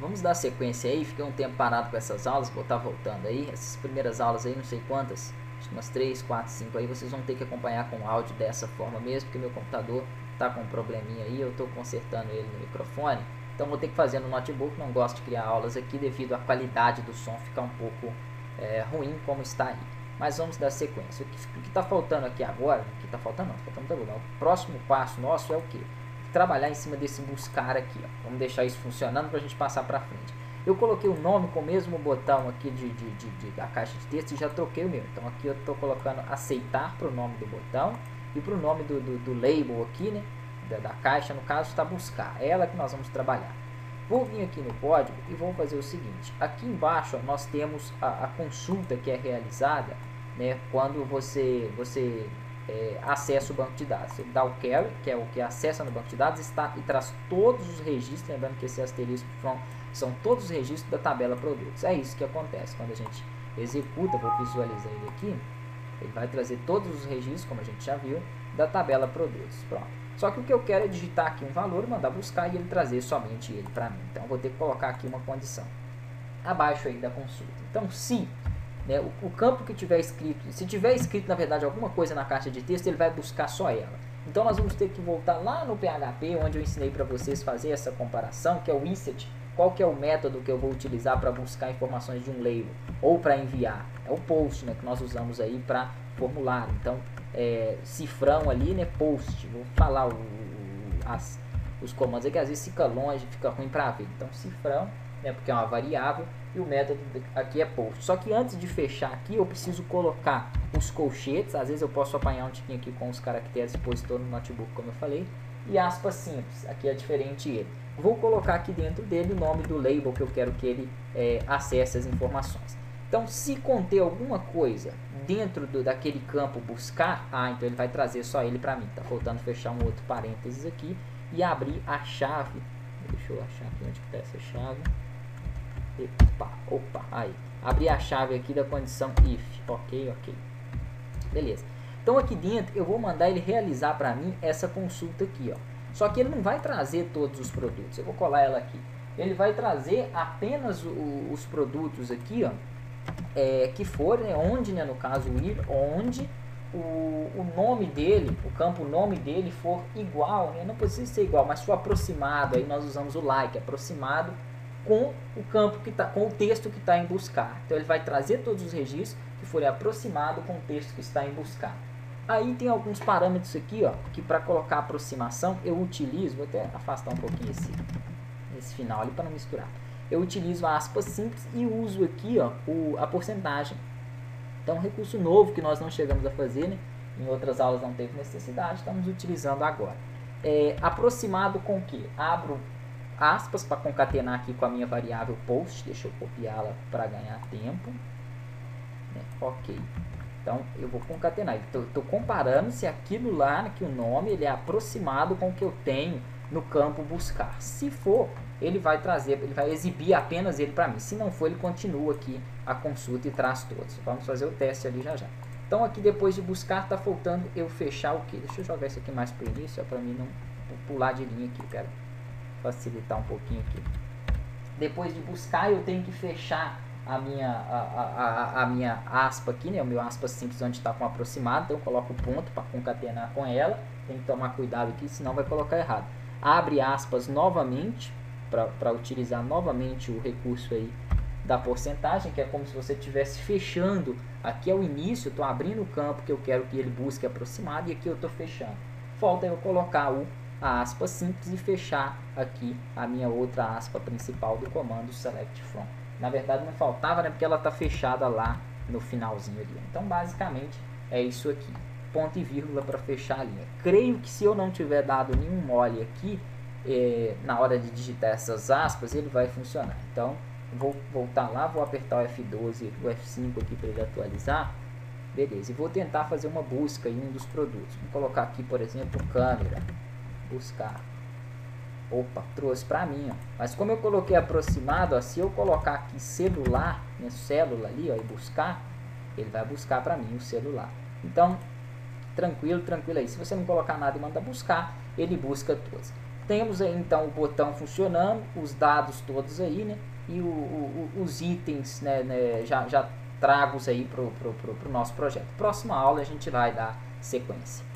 vamos dar sequência aí. Fiquei um tempo parado com essas aulas, vou estar tá voltando aí. Essas primeiras aulas aí, não sei quantas, umas 3, 4, 5 aí, vocês vão ter que acompanhar com áudio dessa forma mesmo, porque meu computador tá com um probleminha aí, eu estou consertando ele no microfone. Então vou ter que fazer no notebook, não gosto de criar aulas aqui devido à qualidade do som ficar um pouco é, ruim como está aí. Mas vamos dar sequência. O que está faltando aqui agora, o que está faltando não, tá faltando muita O próximo passo nosso é o que? Trabalhar em cima desse buscar aqui. Ó. Vamos deixar isso funcionando para a gente passar para frente. Eu coloquei o nome com o mesmo botão aqui de, de, de, de, da caixa de texto e já troquei o meu. Então aqui eu estou colocando aceitar para o nome do botão e para o nome do, do, do, label aqui, né? Da, da caixa, no caso está buscar. É ela que nós vamos trabalhar. Vou vir aqui no código e vou fazer o seguinte. Aqui embaixo ó, nós temos a, a, consulta que é realizada né, quando você, você é, acessa o banco de dados. Você dá o carry, que é o que acessa no banco de dados, está, e traz todos os registros, lembrando que esse asterisco from são todos os registros da tabela produtos. É isso que acontece quando a gente executa, vou visualizar ele aqui, ele vai trazer todos os registros, como a gente já viu, da tabela produtos. Pronto. Só que o que eu quero é digitar aqui um valor, mandar buscar e ele trazer somente ele para mim. Então, vou ter que colocar aqui uma condição abaixo aí da consulta. Então, se né, o, o, campo que tiver escrito, se tiver escrito na verdade alguma coisa na caixa de texto, ele vai buscar só ela. Então, nós vamos ter que voltar lá no PHP, onde eu ensinei para vocês fazer essa comparação, que é o inset qual que é o método que eu vou utilizar para buscar informações de um label ou para enviar? É o post, né, que nós usamos aí para formulário. Então, é, cifrão ali, né, post. Vou falar o, as, os comandos aqui, às vezes fica longe, fica ruim para ver. Então, cifrão, né, porque é uma variável, e o método aqui é post. Só que antes de fechar aqui, eu preciso colocar os colchetes. Às vezes eu posso apanhar um tiquinho aqui com os caracteres expositor no notebook, como eu falei. E aspas simples, aqui é diferente ele vou colocar aqui dentro dele o nome do label que eu quero que ele é, acesse as informações. Então, se conter alguma coisa dentro do, daquele campo buscar, ah, então ele vai trazer só ele para mim. Tá faltando fechar um outro parênteses aqui e abrir a chave. Deixa eu achar aqui onde está essa chave. Opa, opa, aí. Abrir a chave aqui da condição if. Ok, ok. Beleza. Então aqui dentro eu vou mandar ele realizar para mim essa consulta aqui, ó. Só que ele não vai trazer todos os produtos. Eu vou colar ela aqui. Ele vai trazer apenas o, os produtos aqui, ó, é, que forem, né, onde, né, no caso, ir, onde o, o nome dele, o campo nome dele for igual, né, não precisa ser igual, mas for aproximado, aí nós usamos o like, aproximado com o campo que está, com o texto que está em buscar. Então ele vai trazer todos os registros que forem aproximados com o texto que está em buscar. Aí tem alguns parâmetros aqui, ó, que para colocar aproximação eu utilizo, vou até afastar um pouquinho esse, esse final ali para não misturar. Eu utilizo a aspas simples e uso aqui, ó, o, a porcentagem. Então, um recurso novo que nós não chegamos a fazer, né? Em outras aulas não teve necessidade, estamos utilizando agora. É, aproximado com o que? Abro aspas para concatenar aqui com a minha variável post. Deixa eu copiá-la para ganhar tempo. É, ok. Então, eu vou concatenar. Estou comparando se aquilo lá, que o nome, ele é aproximado com o que eu tenho no campo buscar. Se for, ele vai trazer, ele vai exibir apenas ele para mim. Se não for, ele continua aqui a consulta e traz todos. Vamos fazer o teste ali já já. Então, aqui depois de buscar, está faltando eu fechar o que? Deixa eu jogar isso aqui mais para o início, para mim não pular de linha aqui. Quero facilitar um pouquinho aqui. Depois de buscar, eu tenho que fechar a minha, a, a, a, minha aspa aqui, né? O meu aspa simples onde está com aproximado, então eu coloco o ponto para concatenar com ela. Tem que tomar cuidado aqui, senão vai colocar errado. Abre aspas novamente, para utilizar novamente o recurso aí da porcentagem, que é como se você estivesse fechando. Aqui é o início, estou abrindo o campo que eu quero que ele busque aproximado e aqui eu estou fechando. Falta eu colocar o, a aspa simples e fechar aqui a minha outra aspa principal do comando select from. Na verdade não faltava, né? Porque ela tá fechada lá no finalzinho ali. Então basicamente é isso aqui. Ponto e vírgula para fechar a linha. Creio que se eu não tiver dado nenhum mole aqui, é, na hora de digitar essas aspas, ele vai funcionar. Então vou voltar lá, vou apertar o F12, o F5 aqui para ele atualizar. Beleza, e vou tentar fazer uma busca em um dos produtos. Vou colocar aqui, por exemplo, câmera. Buscar. Opa, trouxe para mim, ó. Mas como eu coloquei aproximado, ó, se eu colocar aqui celular, minha célula ali, ó, e buscar, ele vai buscar para mim o celular. Então, tranquilo, tranquilo aí. Se você não colocar nada e manda buscar, ele busca todos. temos aí então o botão funcionando, os dados todos aí, né? E o, o, os itens né, né, já, já tragos aí para o pro, pro, pro nosso projeto. Próxima aula a gente vai dar sequência.